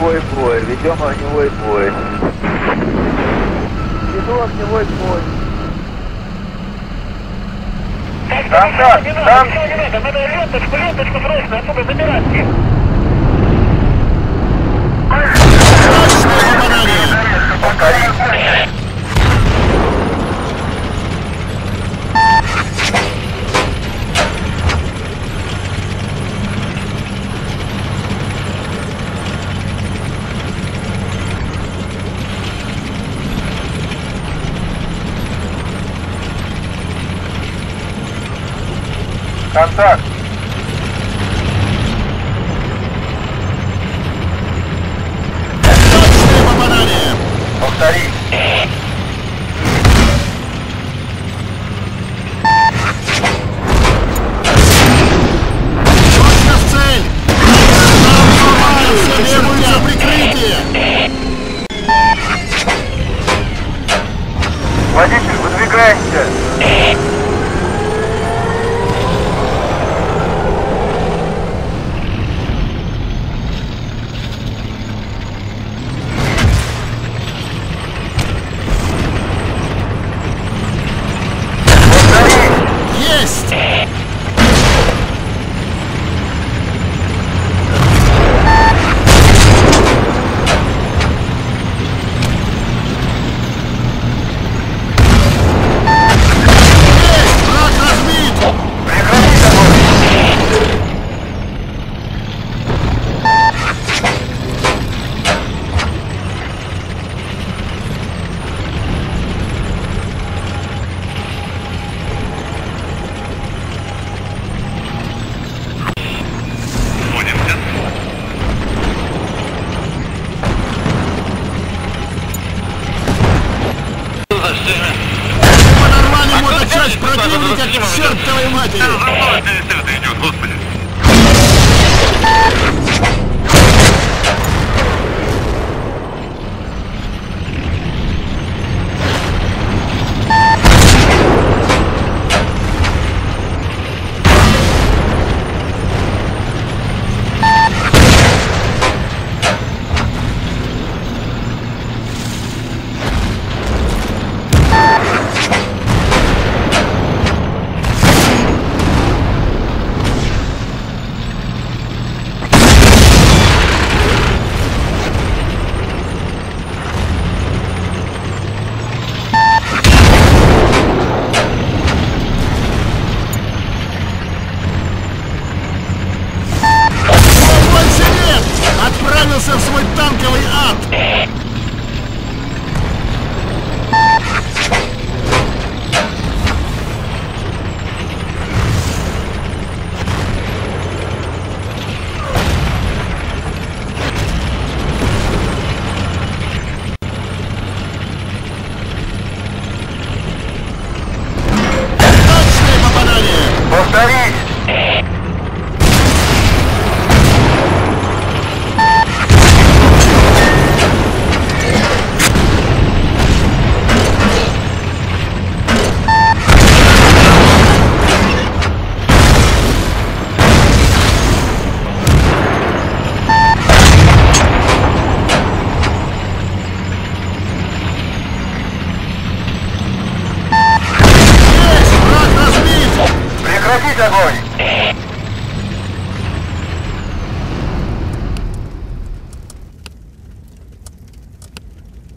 огневой бой, ведем огневой бой. Веду огневой бой. Там, да, там. Надо ленточку, ленточку срочно отсюда забирать. Точное попадание! Повтори. Контакт. Точное попадание! Повтори. Моточасть противника к чертовой матери! up! Aqui, dragões!